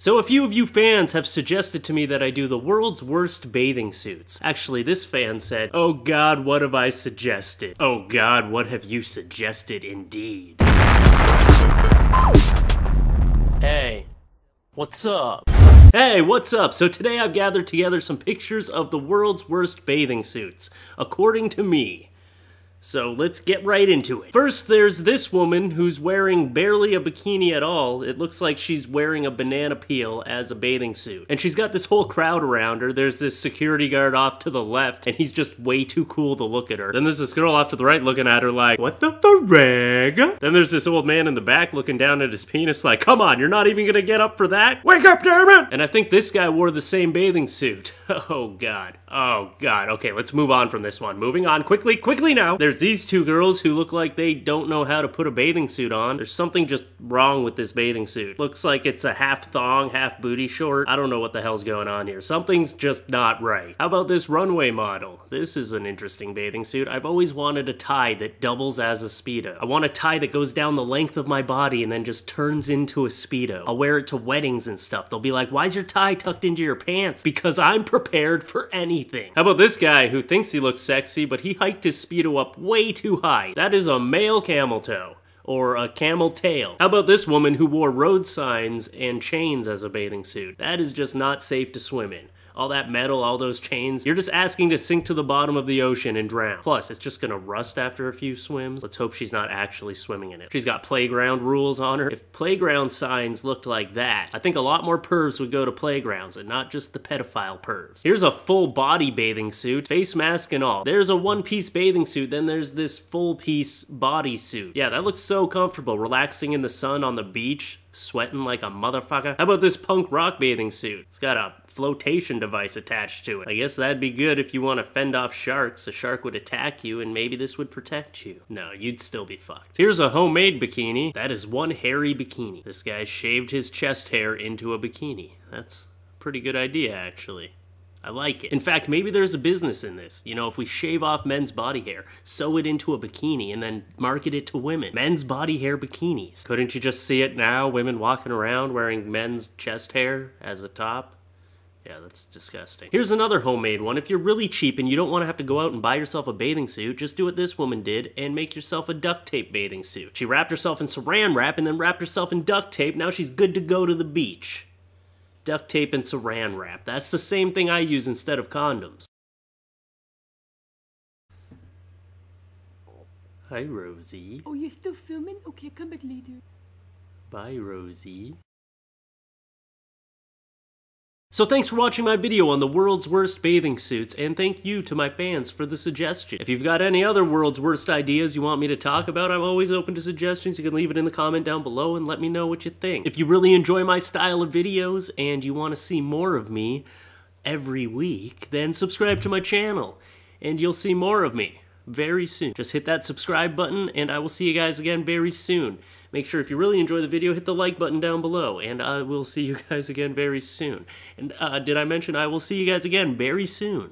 So a few of you fans have suggested to me that I do the world's worst bathing suits. Actually, this fan said, Oh god, what have I suggested? Oh god, what have you suggested indeed? Hey, what's up? Hey, what's up? So today I've gathered together some pictures of the world's worst bathing suits, according to me. So let's get right into it. First, there's this woman who's wearing barely a bikini at all. It looks like she's wearing a banana peel as a bathing suit. And she's got this whole crowd around her. There's this security guard off to the left, and he's just way too cool to look at her. Then there's this girl off to the right looking at her like, what the farag? Then there's this old man in the back looking down at his penis like, come on, you're not even gonna get up for that? Wake up, damn it! And I think this guy wore the same bathing suit. oh god. Oh god. Okay, let's move on from this one. Moving on quickly, quickly now. There's these two girls who look like they don't know how to put a bathing suit on. There's something just wrong with this bathing suit. Looks like it's a half thong, half booty short. I don't know what the hell's going on here. Something's just not right. How about this runway model? This is an interesting bathing suit. I've always wanted a tie that doubles as a Speedo. I want a tie that goes down the length of my body and then just turns into a Speedo. I'll wear it to weddings and stuff. They'll be like, why's your tie tucked into your pants? Because I'm prepared for anything. How about this guy who thinks he looks sexy, but he hiked his Speedo up way too high. That is a male camel toe or a camel tail. How about this woman who wore road signs and chains as a bathing suit? That is just not safe to swim in all that metal, all those chains. You're just asking to sink to the bottom of the ocean and drown. Plus, it's just gonna rust after a few swims. Let's hope she's not actually swimming in it. She's got playground rules on her. If playground signs looked like that, I think a lot more pervs would go to playgrounds and not just the pedophile pervs. Here's a full body bathing suit, face mask and all. There's a one piece bathing suit, then there's this full piece body suit. Yeah, that looks so comfortable, relaxing in the sun on the beach sweating like a motherfucker. How about this punk rock bathing suit? It's got a flotation device attached to it. I guess that'd be good if you want to fend off sharks. A shark would attack you and maybe this would protect you. No, you'd still be fucked. Here's a homemade bikini. That is one hairy bikini. This guy shaved his chest hair into a bikini. That's a pretty good idea, actually. I like it. In fact, maybe there's a business in this. You know, if we shave off men's body hair, sew it into a bikini, and then market it to women. Men's body hair bikinis. Couldn't you just see it now? Women walking around wearing men's chest hair as a top? Yeah, that's disgusting. Here's another homemade one. If you're really cheap and you don't want to have to go out and buy yourself a bathing suit, just do what this woman did and make yourself a duct tape bathing suit. She wrapped herself in saran wrap and then wrapped herself in duct tape. Now she's good to go to the beach duct tape and saran wrap. That's the same thing I use instead of condoms. Hi, Rosie. Oh, you're still filming? Okay, come back later. Bye, Rosie. So thanks for watching my video on the world's worst bathing suits, and thank you to my fans for the suggestion. If you've got any other world's worst ideas you want me to talk about, I'm always open to suggestions. You can leave it in the comment down below and let me know what you think. If you really enjoy my style of videos and you want to see more of me every week, then subscribe to my channel, and you'll see more of me very soon. Just hit that subscribe button, and I will see you guys again very soon. Make sure if you really enjoy the video, hit the like button down below, and I will see you guys again very soon. And uh, did I mention I will see you guys again very soon?